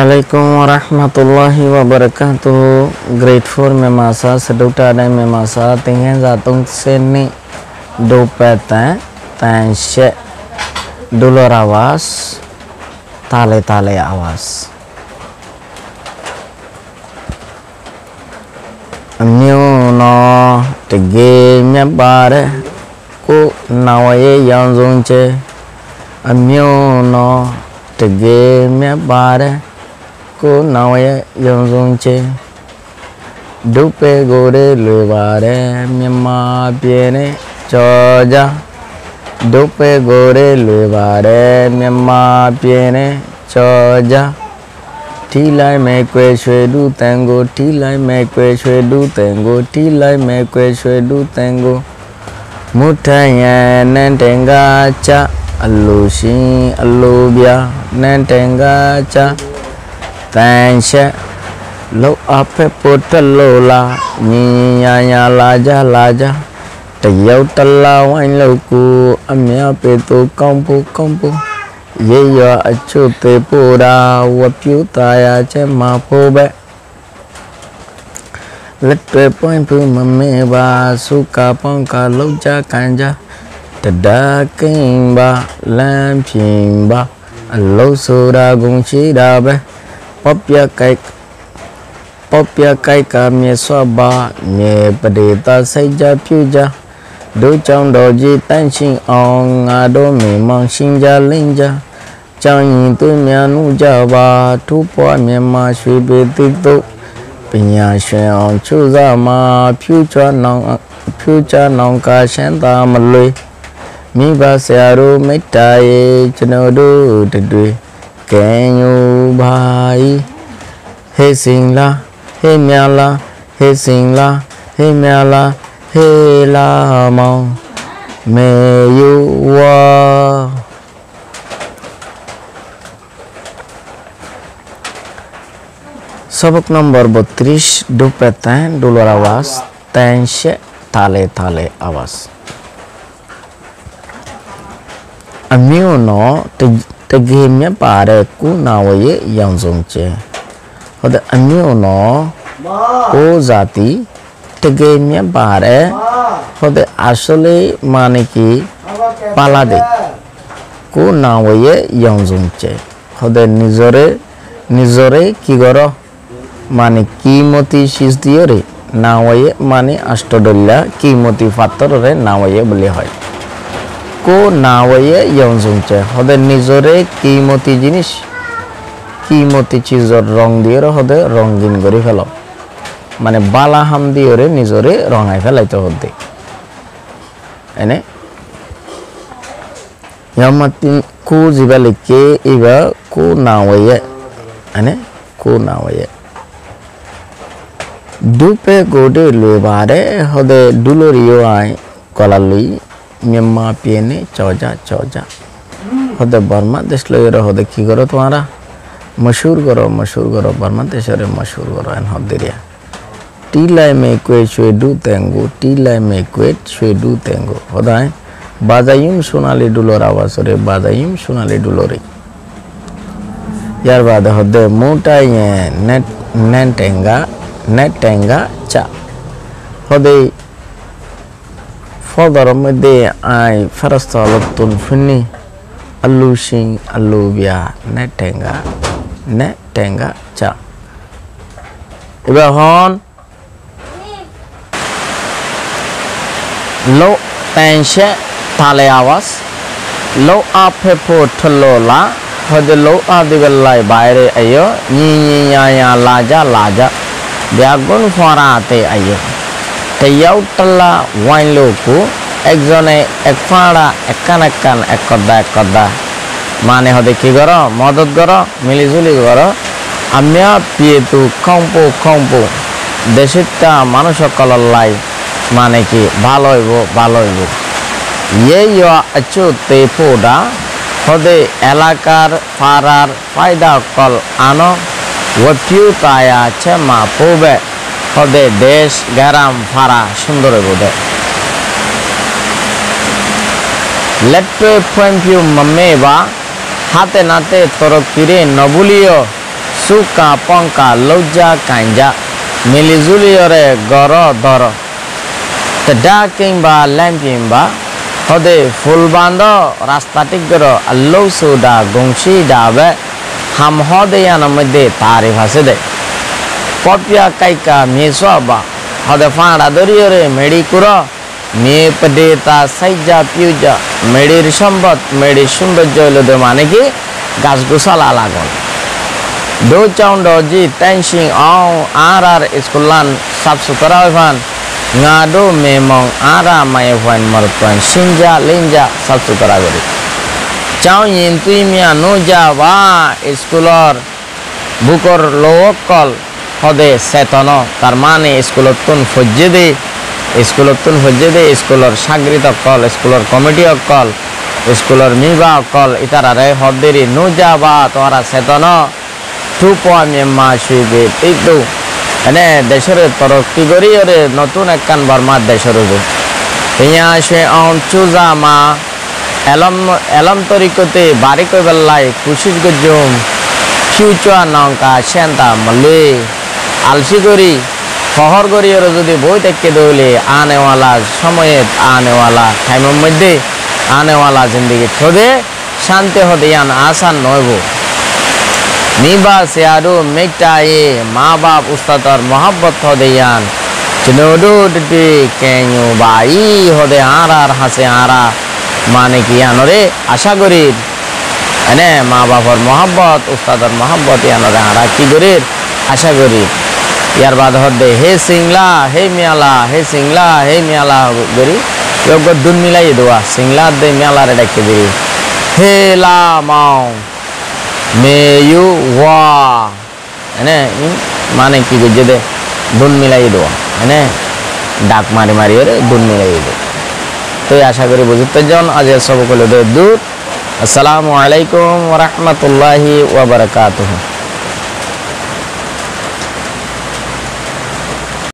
Assalamualaikum warahmatullahi wabarakatuh. Grade 4 में मासा सडुटा die में मासा तिंगे जातुंग से नि दो पैता तैंशे डुलर आवास ताले ताले आवास Miu no tige nya bare ku nawaye yang zong che Miu no tige nya bare ku nawaye yang zong che Đúc bê gô đê lùi bà đê miên ma bia nê cho ra Đúc bê gô đê lùi bà đê miên ma bia nê cho ra ထီလိုက်မဲ့ကွယ်ရွှေဒုတန်ကိုထီလိုက်မဲ့ကွယ်ရွှေဒုတန်ကိုထီလိုက်မဲ့ကွယ်ရွှေဒုတန်ကိုမုထယံနန်တင်္ဂါချအလိုရှင်အလိုပြနန်တင်္ဂါချ တန်ချက်လောအဖက်ပိုတလို့လာညီညာညာလာကြလာကြတယောက်တလာဝိုင်းလောက်ကိုအမြပေသူကောင်းဖို့ကောင်းဖို့ရေရအချုသေးပူတာဝပြူตายာချက်မှာဖို့ပဲလက်တွေပွင့်ဖူးမမေပါစုကပေါင်းကလောက်ကြခံကြတဒါကင်းပါလမ်းဖြင်ပါအလုံးဆိုတာဂုံရှိတာပဲ ပပျက်ကြိုက်ပပျက်ကြိုက်ကမြေဆွပါမြေပဒေတာစိတ်ကြပြူကြတို့ကြောင့်တော်ကြီးတန့်ချင်းအောင်ငါတို့မိမောင်ရှင်းကြလင်းကြကြောင်းရင်သူမြန်မှုကြပါထူပွားမြန်မာရွှေပေတိတုပညာရှင်အောင်ချူစားမှာဖြူချနောင်ဖြူချနောင်ကရှမ်းသာမလွေမိဘဆရာတို့မေတ္တာရဲ့ကျွန်တော်တို့တွေ कैयो भाई? हे सिंगला, हे म्याला, हे सिंगला, हे म्याला, हे लामा, मैं युवा। सबक number बत्तीस डुपेतैन डुलर आवास तैंश ताले ताले आवास अम्यू नो तो tagihim ya pare ku nawaye yang zongche hod amyo no ko jati tagihim ya pare হতে আসলে মানে কি পালাদে কো না হয়ে ইয়ং জমছে হতে নিজরে নিজরে কি কর মানে কিমতি শীষ দিয়ে রে না হয়ে মানে আষ্টডল্লা কিমতি পাত্র রে না হয়ে বলে হয় কো নাওয়ে ইয়ংজুংচে হতে নিজরে কিমতি জিনিস, কিমতি চিজর রং দিয়ে হতে রঙিন করে ফেল। মানে বালা হাম দিয়ে নিজরে রঙাই ফেলাইতে হতে এনে? কু জিবালিকে ইবা কু না নাওয়ে এনে? কু নাওয়ে dupe gode lwe bare hode duloriyo ai kolalui म्यम्मा पियने Chauja Chauja होदे बर्मा देश लगे होदे की करो तुम्हारा? मशहूर करो मशहूर करो, बर्मा देश रे मशहूर करो, एन होदेरिया टी लाई में क्वे शुए डू तेंगो टी लाई में क्वे शुए डू तेंगो होदाए बाजायुम सोनाली डुलोर आवाज़ रे, बाजायुम सोनाली डुलोरी। यार बाद होदे, मोटा ये नेट, नेटेंगा नेटेंगा चा। होदे fodoro mede ai farastolotun fini alushin alubia netenga netenga cha ibe hon lo tense tale awas lo ape po thlola hode lo adivellai baire ayo nyi nyi ya ya laja laja byagun forate ayo ತೆಯ್ಯೌಟಲ್ಲ ওয়াইনলোকু একজনে এক ফাঁড়া একখান একখান এক কদ্দা এক কদ্দা। মানে হদে কি গর? মদত গর, মিলিজুলি গর। আমিয়া পিয়েতু খম্পু খম্পু দেশিতা মানুষ কলল্লাই মানে কি ভালো হইব ভালো হইব ইয়ে আচু তে পোডা হদে এলাকার পাড়ার ফায়দা কল আনো ওয়ফিউ তায়া আছে মা পোবে। হদে দেশ গ্যারাম ফারা সুন্দর হইব দে লেট্টে ফুয়েম্পিউ মাম্মে বা হাতে নাতে তর কিরে নবুলিও সুকা পঙ্কা লজ্জা কাঞ্জা মিলিজুলি ওরে গর দর। তেডা কিংবা ল্যাম্পিংবা হদে ফুলবান্দ রাস্তাটিক গর আল্লৌ সুদা গংশি ডাবে হাম হদে মধ্যে তারি ভাসে দে। কপিয়া কাইকা মে সব হদ ফাঁড়া দরিয় রে মেড়ি কুর মেপডে তা সাইজা পিউজা। মেড়ির সম্পদ মেড়ি সুন্দর জৈল দে মানে কি? গাছ গুছালা লাগন দু চাউন্ড জি টেনশিং অং আর আর স্কুলান সাফ সুতরা হইফান না দো মেমং আর আ মায়ে হোয়াইন মরতন সিঞ্জা লিঞ্জা সাফ সুতরা করি চাও ইন তুই মিয়া নু যা বা স্কুলর বুকর লোকল হদে চেতন তার মানে স্কুলত তুন ফজ্জে দে স্কুলত তুন ফজ্জে দে স্কুলর সাগরিত অকল স্কুলর কমিটি অকল স্কুলর মিবা অকল ইতারারে হদেরি নু যাবা তোরা চেতন থুপোয়া মিয়াম্মা শুইবে তিকদু এনে দেশের তরক্কি করি ওরে নতুন একখান বর্মার দেশের ইয়া সে অন চুজা মা, এলম এলম তরিকতে বাড়ি কই বেল্লাই কুশিস গজুম ফিউচার নঙ্কা সেন্তা মল্লি। আলসি করি শহর ওরা যদি বই দেখতে দৌলে, আনেওয়ালা সময়ে আনেওয়ালা টাইমের মধ্যে আনেওয়ালা জিন্দগি থদে, শান্তি হতে ইয়ান আসান নয়ব। নিবা সিয়ারু মেটায়ে মা বাপ উস্তাদর মহাব্বত হদে ইয়ান চিনোডু ডিটি কেñu বাই হদে আরার হাসে আরা মানে কি ইয়ানরে আশা করি? এনে মা বাবার মহাব্বত, উস্তাদর মহাব্বত ইয়ানরে আরা কি করি আশা করি ইয়ার বাদ হে সিংলা, হে মিয়ালা, হে সিংলা, হে মিয়ালা গরি যোগ্য দুন মিলাই দোয়া, সিংলা দে মিয়ালা রে ডাকে দিরি হে লা মাও, মে ইউ ওয়া। এনে মানে কি বুঝে দে? দুন মিলাই দোয়া। এনে, ডাক মারি মারি ওরে দুন মিলাই দো তো আশা করি বুঝতে জন আজ সব কলে দে দূর। আসসালামু আলাইকুম ওয়া রাহমাতুল্লাহি ওয়া বারাকাতুহু।